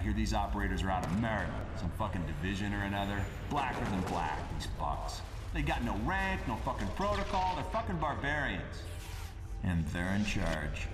I hear these operators are out of Maryland, some fucking division or another. Blacker than black, these fucks. They got no rank, no fucking protocol, they're fucking barbarians. And they're in charge.